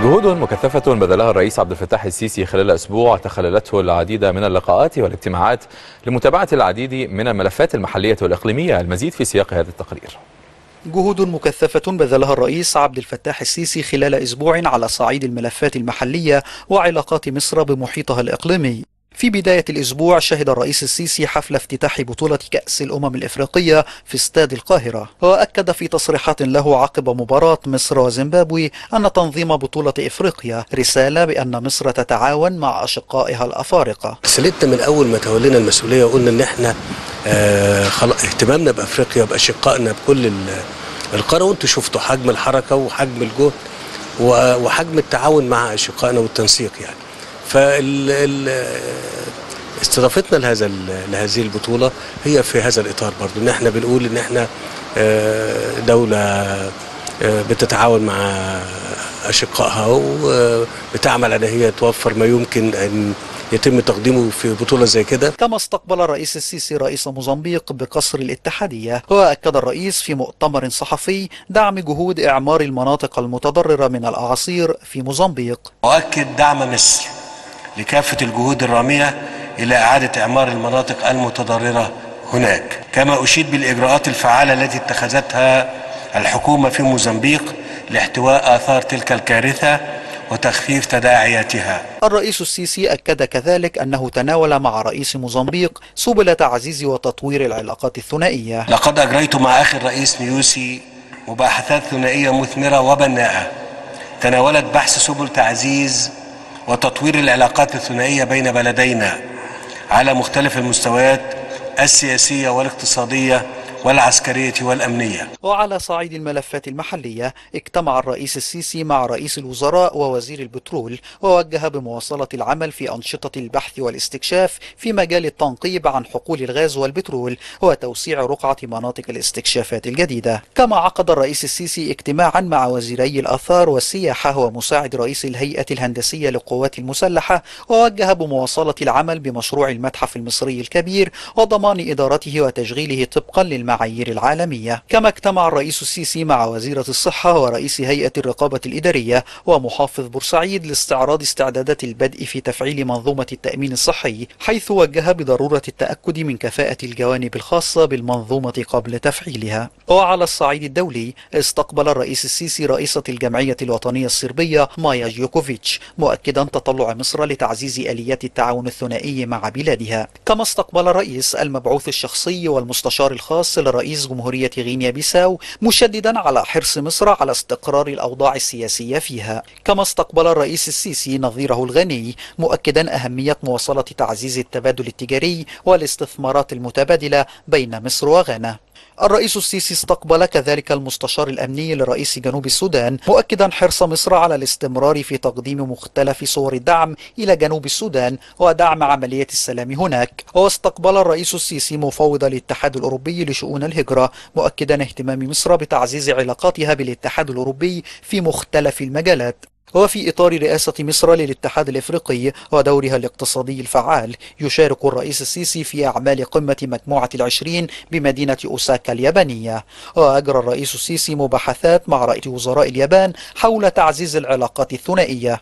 جهود مكثفة بذلها الرئيس عبد الفتاح السيسي خلال أسبوع تخللته العديد من اللقاءات والاجتماعات لمتابعة العديد من الملفات المحلية والإقليمية. المزيد في سياق هذا التقرير. جهود مكثفة بذلها الرئيس عبد الفتاح السيسي خلال أسبوع على صعيد الملفات المحلية وعلاقات مصر بمحيطها الإقليمي. في بداية الأسبوع شهد الرئيس السيسي حفل افتتاح بطولة كأس الأمم الإفريقية في استاد القاهرة. وأكد في تصريحات له عقب مباراة مصر وزيمبابوي أن تنظيم بطولة إفريقيا رسالة بأن مصر تتعاون مع أشقائها الأفارقة. سلتنا من أول ما تولينا المسؤولية وقلنا إن إحنا آه اهتمامنا بأفريقيا بأشقائنا بكل القارة. وأنتوا شفتوا حجم الحركة وحجم الجهد وحجم التعاون مع أشقائنا والتنسيق يعني. فال استضافتنا لهذا لهذه البطولة هي في هذا الإطار برضو. ان إحنا بنقول إن إحنا دولة بتتعاون مع أشقائها وبتعمل على هي توفر ما يمكن أن يتم تقديمه في بطولة زي كده. كما استقبل الرئيس السيسي رئيس موزمبيق بقصر الاتحادية وأكد الرئيس في مؤتمر صحفي دعم جهود إعمار المناطق المتضررة من الأعاصير في موزمبيق. أؤكد دعم مصر لكافة الجهود الرامية إلى إعادة إعمار المناطق المتضررة هناك. كما أشيد بالإجراءات الفعالة التي اتخذتها الحكومة في موزمبيق لاحتواء آثار تلك الكارثة وتخفيف تداعياتها. الرئيس السيسي أكد كذلك أنه تناول مع رئيس موزمبيق سبل تعزيز وتطوير العلاقات الثنائية. لقد أجريت مع أخي الرئيس نيوسي مباحثات ثنائية مثمرة وبناءة. تناولت بحث سبل تعزيز وتطوير العلاقات الثنائية بين بلدينا على مختلف المستويات السياسية والاقتصادية والعسكرية والأمنية. وعلى صعيد الملفات المحلية اجتمع الرئيس السيسي مع رئيس الوزراء ووزير البترول ووجه بمواصلة العمل في أنشطة البحث والاستكشاف في مجال التنقيب عن حقول الغاز والبترول وتوسيع رقعة مناطق الاستكشافات الجديدة. كما عقد الرئيس السيسي اجتماعا مع وزيري الآثار والسياحة ومساعد رئيس الهيئة الهندسية للقوات المسلحة ووجه بمواصلة العمل بمشروع المتحف المصري الكبير وضمان إدارته وتشغيله طبقا للمعايير العالمية. كما اجتمع الرئيس السيسي مع وزيرة الصحة ورئيس هيئة الرقابة الإدارية ومحافظ بورسعيد لاستعراض استعدادات البدء في تفعيل منظومة التأمين الصحي حيث وجه بضرورة التأكد من كفاءة الجوانب الخاصة بالمنظومة قبل تفعيلها. وعلى الصعيد الدولي استقبل الرئيس السيسي رئيسة الجمعية الوطنية الصربية مايا جيوكوفيتش مؤكدا تطلع مصر لتعزيز آليات التعاون الثنائي مع بلادها. كما استقبل الرئيس المبعوث الشخصي والمستشار الخاص لرئيس جمهورية غينيا بيساو مشددا على حرص مصر على استقرار الأوضاع السياسية فيها. كما استقبل الرئيس السيسي نظيره الغني مؤكدا أهمية مواصلة تعزيز التبادل التجاري والاستثمارات المتبادلة بين مصر وغانا. الرئيس السيسي استقبل كذلك المستشار الأمني لرئيس جنوب السودان مؤكدا حرص مصر على الاستمرار في تقديم مختلف صور الدعم إلى جنوب السودان ودعم عملية السلام هناك. واستقبل الرئيس السيسي مفوض الاتحاد الأوروبي لشؤون الهجرة مؤكدا اهتمام مصر بتعزيز علاقاتها بالاتحاد الأوروبي في مختلف المجالات. وفي إطار رئاسة مصر للاتحاد الإفريقي ودورها الاقتصادي الفعال يشارك الرئيس السيسي في أعمال قمة مجموعة العشرين بمدينة أوساكا اليابانية. وأجرى الرئيس السيسي مباحثات مع رئيس وزراء اليابان حول تعزيز العلاقات الثنائية.